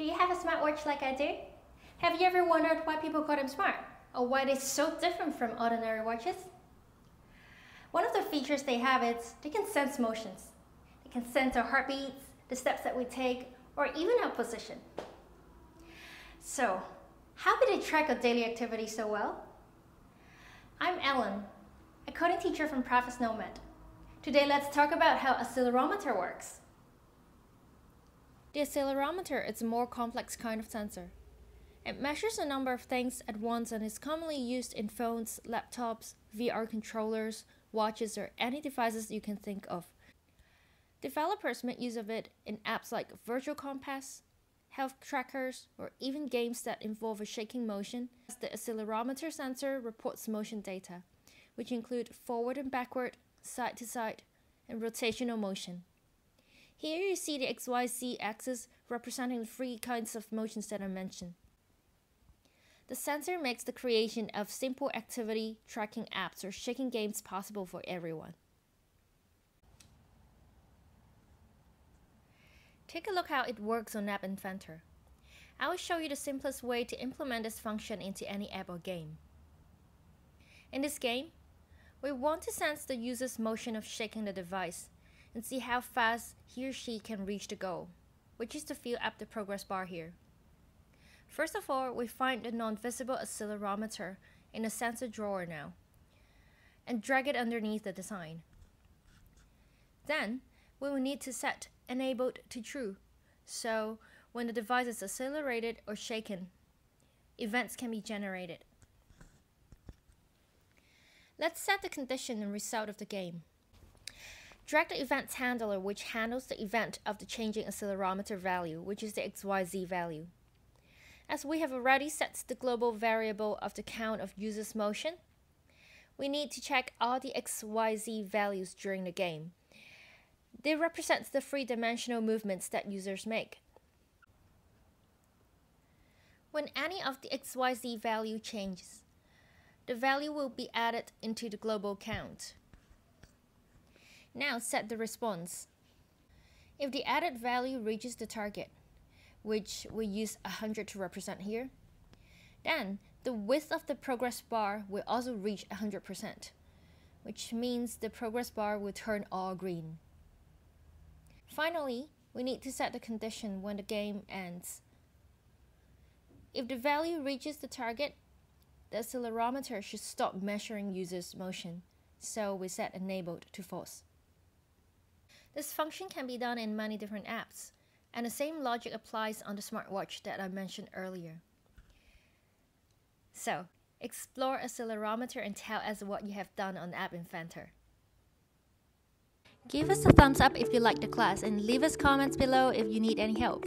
Do you have a smartwatch like I do? Have you ever wondered why people call them smart? Or why they're so different from ordinary watches? One of the features they have is they can sense motions. They can sense our heartbeats, the steps that we take, or even our position. So, how do they track our daily activity so well? I'm Ellen, a coding teacher from Preface Nomad. Today let's talk about how a accelerometer works. The accelerometer is a more complex kind of sensor. It measures a number of things at once and is commonly used in phones, laptops, VR controllers, watches, or any devices you can think of. Developers make use of it in apps like Virtual Compass, health trackers, or even games that involve a shaking motion. The accelerometer sensor reports motion data, which include forward and backward, side to side, and rotational motion. Here you see the XYZ axis representing the three kinds of motions that I mentioned. The sensor makes the creation of simple activity tracking apps or shaking games possible for everyone. Take a look how it works on App Inventor. I will show you the simplest way to implement this function into any app or game. In this game, we want to sense the user's motion of shaking the device and see how fast he or she can reach the goal, which is to fill up the progress bar here. First of all, we find the non-visible accelerometer in the sensor drawer now, and drag it underneath the design. Then, we will need to set enabled to true, so when the device is accelerated or shaken, events can be generated. Let's set the condition and result of the game. Drag the events handler which handles the event of the changing accelerometer value, which is the XYZ value. As we have already set the global variable of the count of users' motion, we need to check all the XYZ values during the game. They represent the three-dimensional movements that users make. When any of the XYZ value changes, the value will be added into the global count. Now set the response. If the added value reaches the target, which we use 100 to represent here, then the width of the progress bar will also reach 100%, which means the progress bar will turn all green. Finally, we need to set the condition when the game ends. If the value reaches the target, the accelerometer should stop measuring user's motion, so we set enabled to false. This function can be done in many different apps, and the same logic applies on the smartwatch that I mentioned earlier. So, explore accelerometer and tell us what you have done on App Inventor. Give us a thumbs up if you like the class and leave us comments below if you need any help.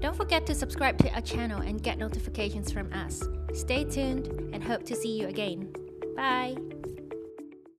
Don't forget to subscribe to our channel and get notifications from us. Stay tuned and hope to see you again. Bye!